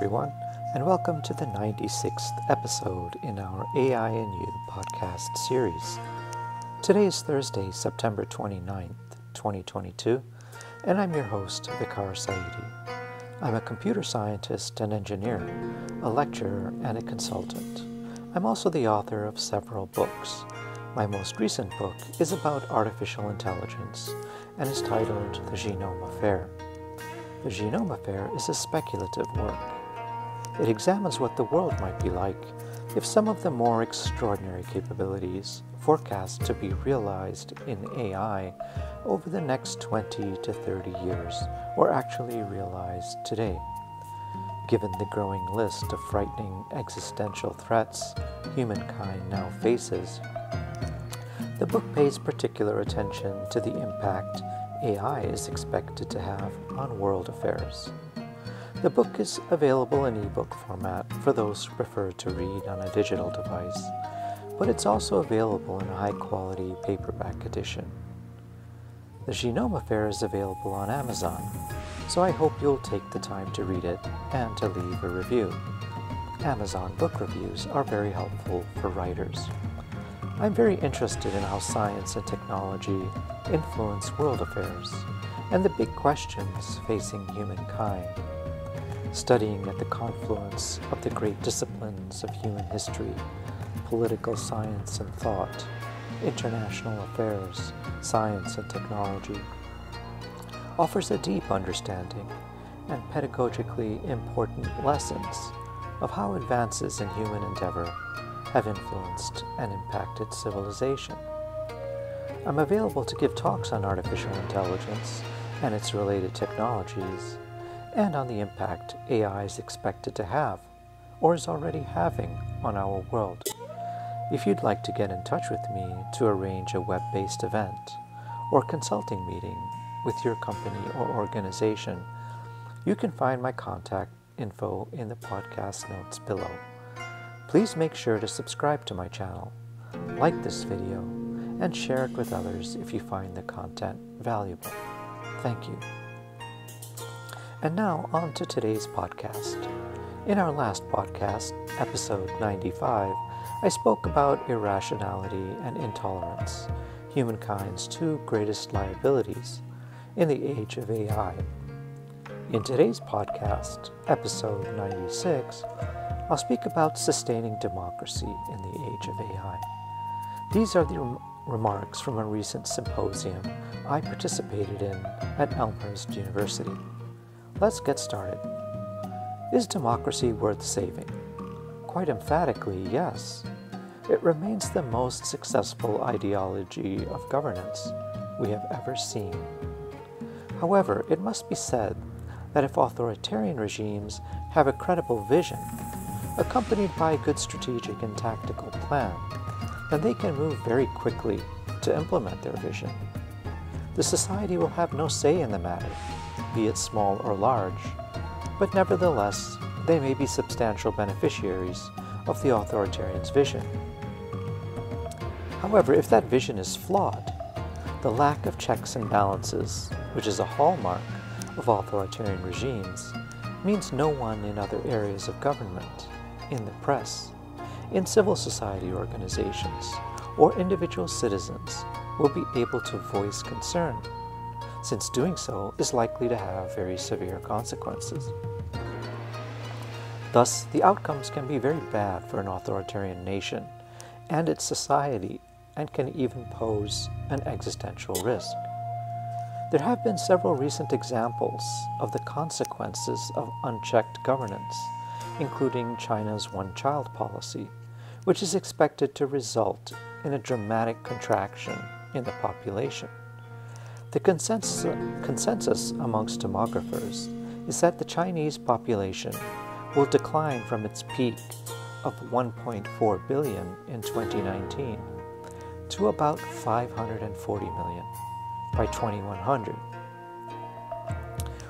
everyone, and welcome to the 96th episode in our AI and You podcast series. Today is Thursday, September 29th, 2022, and I'm your host, Vicar Sayeedi. I'm a computer scientist and engineer, a lecturer, and a consultant. I'm also the author of several books. My most recent book is about artificial intelligence and is titled The Genome Affair. The Genome Affair is a speculative work. It examines what the world might be like if some of the more extraordinary capabilities forecast to be realized in AI over the next 20 to 30 years were actually realized today. Given the growing list of frightening existential threats humankind now faces, the book pays particular attention to the impact AI is expected to have on world affairs. The book is available in ebook format for those who prefer to read on a digital device, but it's also available in a high quality paperback edition. The Genome Affair is available on Amazon, so I hope you'll take the time to read it and to leave a review. Amazon book reviews are very helpful for writers. I'm very interested in how science and technology influence world affairs and the big questions facing humankind. Studying at the confluence of the great disciplines of human history, political science and thought, international affairs, science and technology, offers a deep understanding and pedagogically important lessons of how advances in human endeavor have influenced and impacted civilization. I'm available to give talks on artificial intelligence and its related technologies, and on the impact AI is expected to have, or is already having, on our world. If you'd like to get in touch with me to arrange a web based event or consulting meeting with your company or organization, you can find my contact info in the podcast notes below. Please make sure to subscribe to my channel, like this video, and share it with others if you find the content valuable. Thank you. And now, on to today's podcast. In our last podcast, episode 95, I spoke about irrationality and intolerance, humankind's two greatest liabilities in the age of AI. In today's podcast, episode 96, I'll speak about sustaining democracy in the age of AI. These are the rem- remarks from a recent symposium I participated in at Elmhurst University. Let's get started. Is democracy worth saving? Quite emphatically, yes. It remains the most successful ideology of governance we have ever seen. However, it must be said that if authoritarian regimes have a credible vision accompanied by a good strategic and tactical plan, then they can move very quickly to implement their vision. The society will have no say in the matter, be it small or large, but nevertheless, they may be substantial beneficiaries of the authoritarian's vision. However, if that vision is flawed, the lack of checks and balances, which is a hallmark of authoritarian regimes, means no one in other areas of government in the press, in civil society organizations, or individual citizens will be able to voice concern, since doing so is likely to have very severe consequences. Thus, the outcomes can be very bad for an authoritarian nation and its society and can even pose an existential risk. There have been several recent examples of the consequences of unchecked governance including China's one child policy, which is expected to result in a dramatic contraction in the population. The consensus, consensus amongst demographers is that the Chinese population will decline from its peak of 1.4 billion in 2019 to about 540 million by 2100.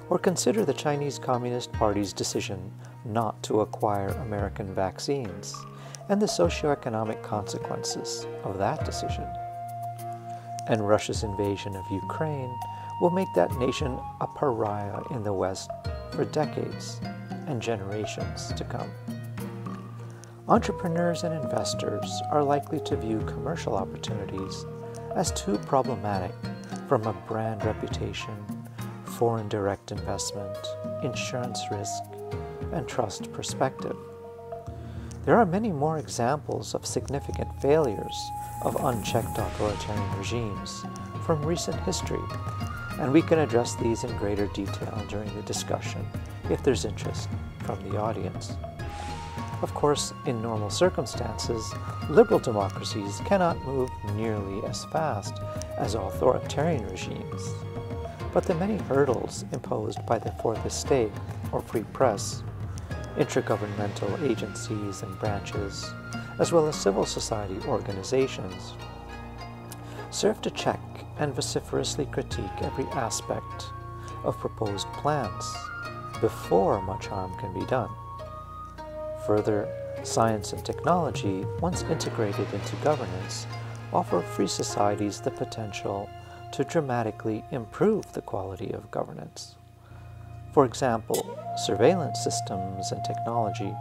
Or consider the Chinese Communist Party's decision not to acquire American vaccines and the socioeconomic consequences of that decision. And Russia's invasion of Ukraine will make that nation a pariah in the West for decades and generations to come. Entrepreneurs and investors are likely to view commercial opportunities as too problematic from a brand reputation, foreign direct investment, insurance risk, and trust perspective. There are many more examples of significant failures of unchecked authoritarian regimes from recent history, and we can address these in greater detail during the discussion if there's interest from the audience. Of course, in normal circumstances, liberal democracies cannot move nearly as fast as authoritarian regimes. But the many hurdles imposed by the Fourth Estate or free press, intergovernmental agencies and branches, as well as civil society organizations, serve to check and vociferously critique every aspect of proposed plans before much harm can be done. Further, science and technology, once integrated into governance, offer free societies the potential to dramatically improve the quality of governance. For example, surveillance systems and technology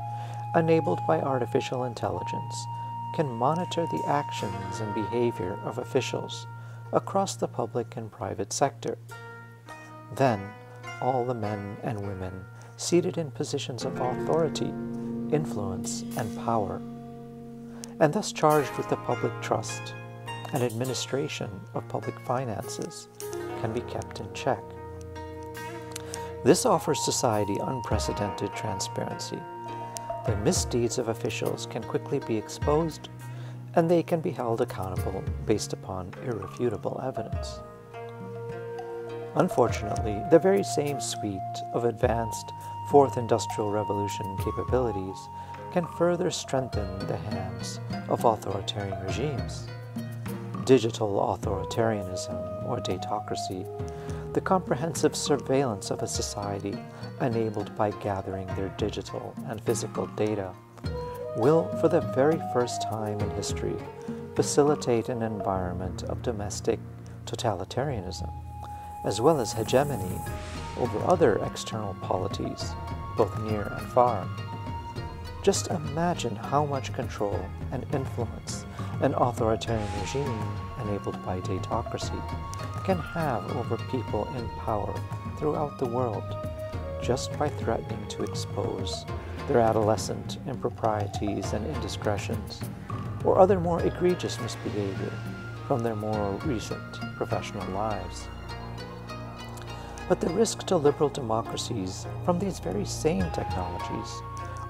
enabled by artificial intelligence can monitor the actions and behavior of officials across the public and private sector. Then, all the men and women seated in positions of authority influence, and power, and thus charged with the public trust and administration of public finances can be kept in check. This offers society unprecedented transparency. The misdeeds of officials can quickly be exposed and they can be held accountable based upon irrefutable evidence. Unfortunately, the very same suite of advanced Fourth Industrial Revolution capabilities can further strengthen the hands of authoritarian regimes. Digital authoritarianism, or datocracy, the comprehensive surveillance of a society enabled by gathering their digital and physical data, will, for the very first time in history, facilitate an environment of domestic totalitarianism, as well as hegemony over other external polities, both near and far. Just imagine how much control and influence an authoritarian regime enabled by datocracy can have over people in power throughout the world just by threatening to expose their adolescent improprieties and indiscretions or other more egregious misbehavior from their more recent professional lives. But the risk to liberal democracies from these very same technologies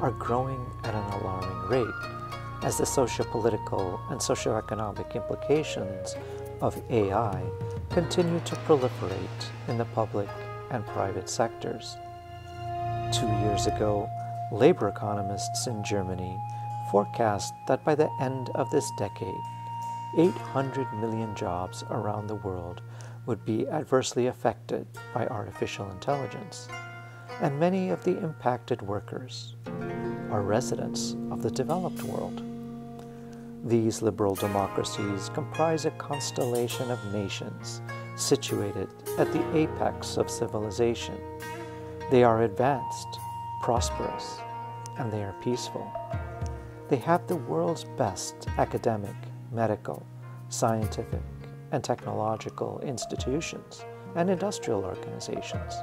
are growing at an alarming rate as the socio-political and socio-economic implications of AI continue to proliferate in the public and private sectors. Two years ago, labor economists in Germany forecast that by the end of this decade, 800 million jobs around the world would be adversely affected by artificial intelligence, and many of the impacted workers are residents of the developed world. These liberal democracies comprise a constellation of nations situated at the apex of civilization. They are advanced, prosperous, and they are peaceful. They have the world's best academic, medical, scientific, and technological institutions and industrial organizations.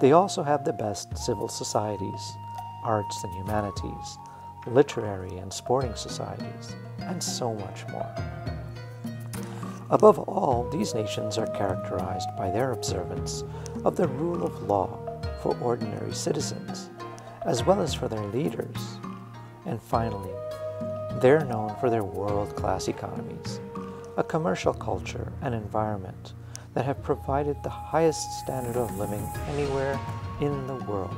They also have the best civil societies, arts and humanities, literary and sporting societies, and so much more. Above all, these nations are characterized by their observance of the rule of law for ordinary citizens, as well as for their leaders. And finally, they're known for their world class economies a commercial culture and environment that have provided the highest standard of living anywhere in the world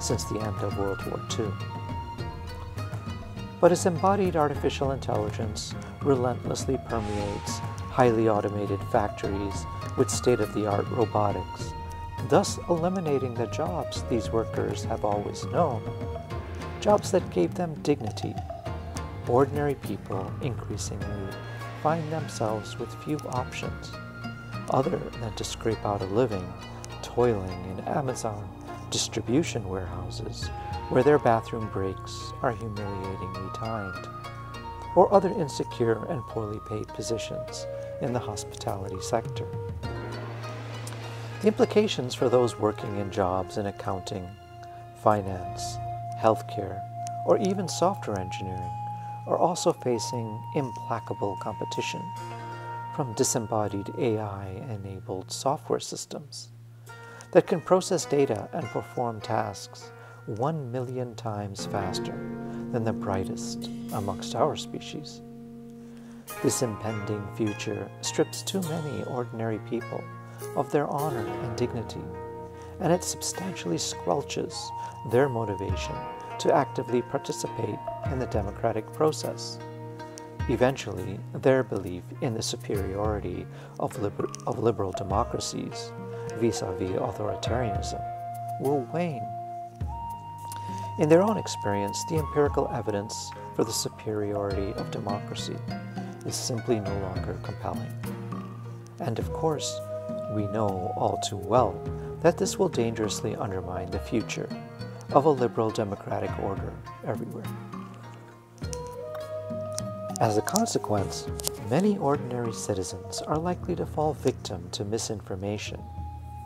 since the end of World War II. But as embodied artificial intelligence relentlessly permeates highly automated factories with state of the art robotics, thus eliminating the jobs these workers have always known, jobs that gave them dignity, ordinary people increasingly find themselves with few options other than to scrape out a living, toiling in Amazon, distribution warehouses where their bathroom breaks are humiliatingly timed, or other insecure and poorly paid positions in the hospitality sector. The implications for those working in jobs in accounting, finance, healthcare, or even software engineering are also facing implacable competition from disembodied AI enabled software systems that can process data and perform tasks one million times faster than the brightest amongst our species. This impending future strips too many ordinary people of their honor and dignity, and it substantially squelches their motivation to actively participate in the democratic process. Eventually, their belief in the superiority of, liber- of liberal democracies vis a vis authoritarianism will wane. In their own experience, the empirical evidence for the superiority of democracy is simply no longer compelling. And of course, we know all too well that this will dangerously undermine the future of a liberal democratic order everywhere. As a consequence, many ordinary citizens are likely to fall victim to misinformation,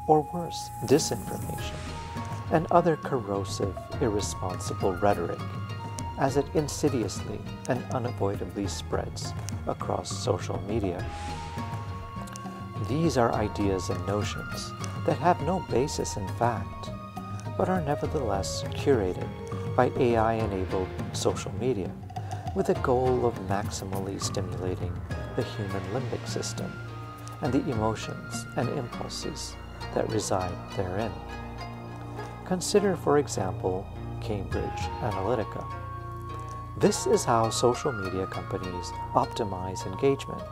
or worse, disinformation, and other corrosive, irresponsible rhetoric as it insidiously and unavoidably spreads across social media. These are ideas and notions that have no basis in fact, but are nevertheless curated by AI enabled social media with the goal of maximally stimulating the human limbic system and the emotions and impulses that reside therein. Consider, for example, Cambridge Analytica. This is how social media companies optimize engagement.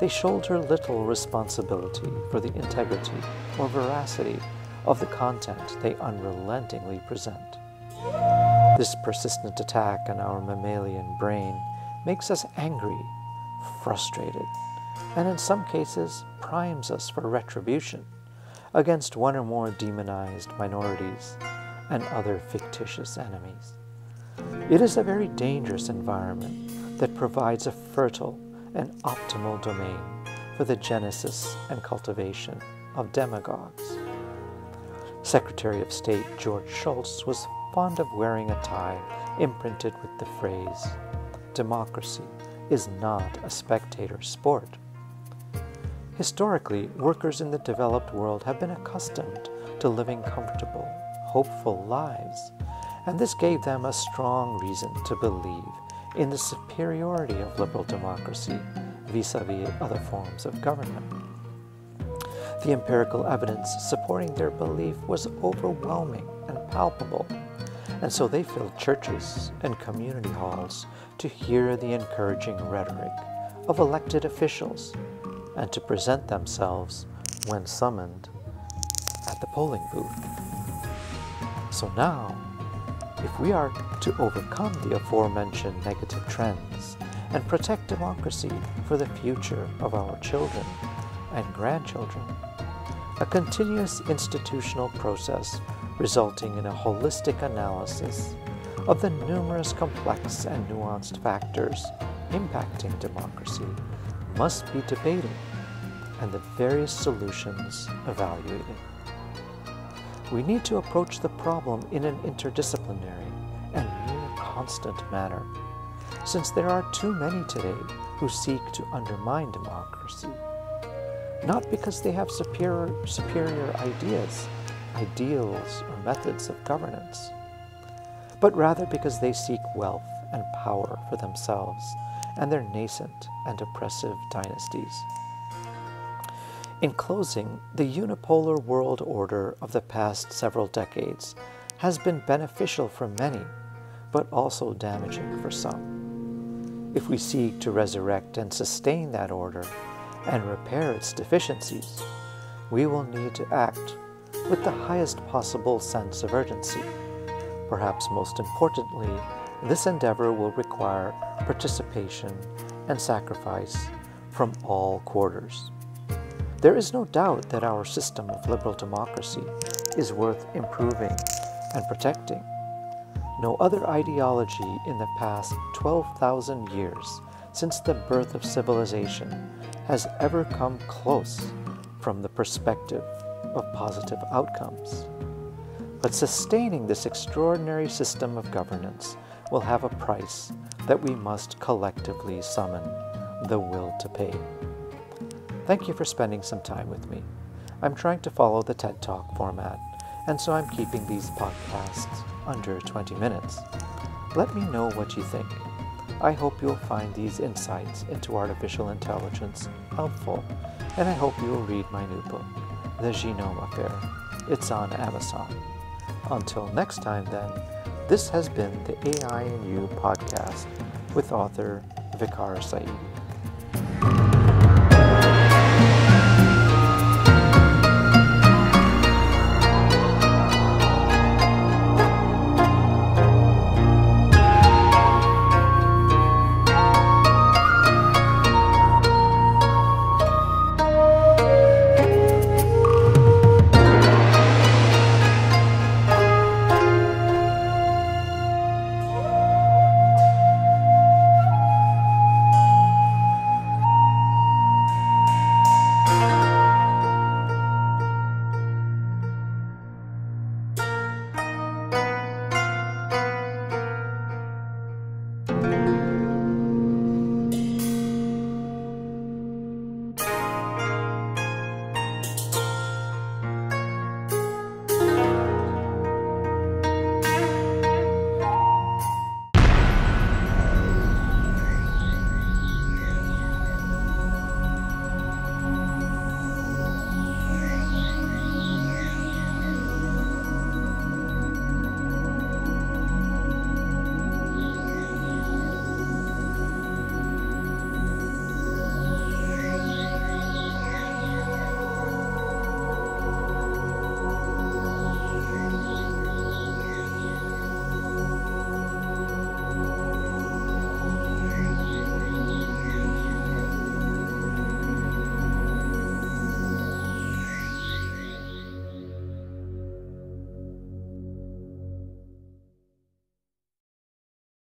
They shoulder little responsibility for the integrity or veracity of the content they unrelentingly present. This persistent attack on our mammalian brain makes us angry, frustrated, and in some cases primes us for retribution against one or more demonized minorities and other fictitious enemies. It is a very dangerous environment that provides a fertile and optimal domain for the genesis and cultivation of demagogues. Secretary of State George Shultz was fond of wearing a tie imprinted with the phrase, Democracy is not a spectator sport. Historically, workers in the developed world have been accustomed to living comfortable, hopeful lives, and this gave them a strong reason to believe in the superiority of liberal democracy vis a vis other forms of government. The empirical evidence supporting their belief was overwhelming and palpable, and so they filled churches and community halls to hear the encouraging rhetoric of elected officials and to present themselves when summoned at the polling booth. So now, if we are to overcome the aforementioned negative trends and protect democracy for the future of our children and grandchildren, a continuous institutional process resulting in a holistic analysis of the numerous complex and nuanced factors impacting democracy must be debated and the various solutions evaluated. We need to approach the problem in an interdisciplinary and near constant manner, since there are too many today who seek to undermine democracy, not because they have superior, superior ideas, ideals, or methods of governance, but rather because they seek wealth and power for themselves and their nascent and oppressive dynasties. In closing, the unipolar world order of the past several decades has been beneficial for many, but also damaging for some. If we seek to resurrect and sustain that order and repair its deficiencies, we will need to act with the highest possible sense of urgency. Perhaps most importantly, this endeavor will require participation and sacrifice from all quarters. There is no doubt that our system of liberal democracy is worth improving and protecting. No other ideology in the past 12,000 years since the birth of civilization has ever come close from the perspective of positive outcomes. But sustaining this extraordinary system of governance will have a price that we must collectively summon the will to pay. Thank you for spending some time with me. I'm trying to follow the TED Talk format, and so I'm keeping these podcasts under 20 minutes. Let me know what you think. I hope you'll find these insights into artificial intelligence helpful, and I hope you will read my new book, The Genome Affair. It's on Amazon. Until next time, then, this has been the AI and You podcast with author Vicar Sayeedi.